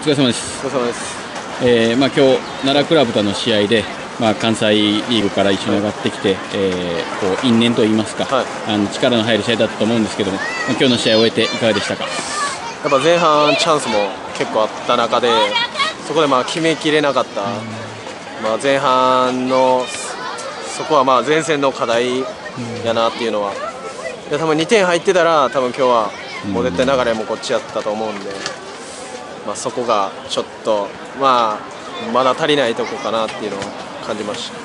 お疲れ様です。お疲れ様です。えーまあ、今日奈良クラブとの試合で、まあ、関西リーグから一緒に上がってきて、えーこう因縁といいますか、はいあの力の入る試合だったと思うんですけども、まあ今日の試合を終えていかがでしたか？やっぱ前半チャンスも結構あった中で、そこでまあ決めきれなかった、まあ、前半のそこはまあ前線の課題やなっていうのは、いや多分2点入ってたら、多分今日はもう絶対流れもこっちやったと思うんで、まあ、そこがちょっと、まあ、まだ足りないとこかなっていうのを感じました。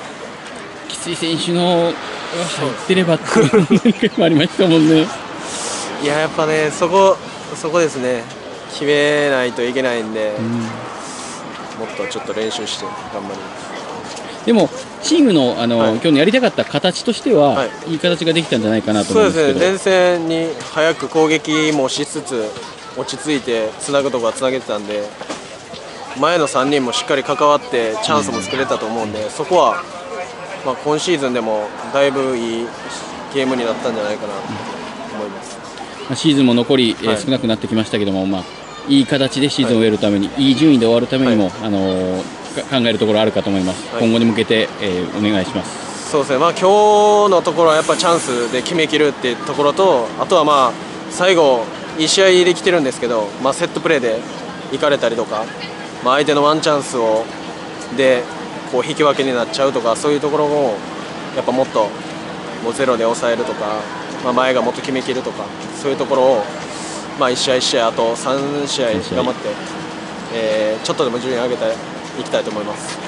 きつい選手の入ってればっていうのもありましたもんね。いややっぱねそこそこですね決めないといけないんで、もっとちょっと練習して頑張りますでもチームのあの、はい今日のやりたかった形としては、はいい、い形ができたんじゃないかなとそう思うんですけど。ですね前線に早く攻撃もしつつ落ち着いてつなぐとこはつなげてたんで前の3人もしっかり関わってチャンスも作れたと思うんで、そこは、まあ、今シーズンでもだいぶいいゲームになったんじゃないかなと思います。まあシーズンも残り、え少なくなってきましたけども、まあ、いい形でシーズンを終えるために、い、い順位で終わるためにも、あのーか考えるところあるかと思います、はい。今後に向けて、えーお願いします。そうですね、まあ今日のところはやっぱチャンスで決めきるっていうところと、あとはまあ最後、いい試合できてるんですけど、まあ、セットプレーで行かれたりとか、まあ、相手のワンチャンスをでこう引き分けになっちゃうとか、そういうところをやっぱもっともうゼロで抑えるとか、まあ、前がもっと決めきるとか、そういうところを、まあ、1試合1試合、あと3試合三試合頑張って、えーちょっとでも順位上げていきたいと思います。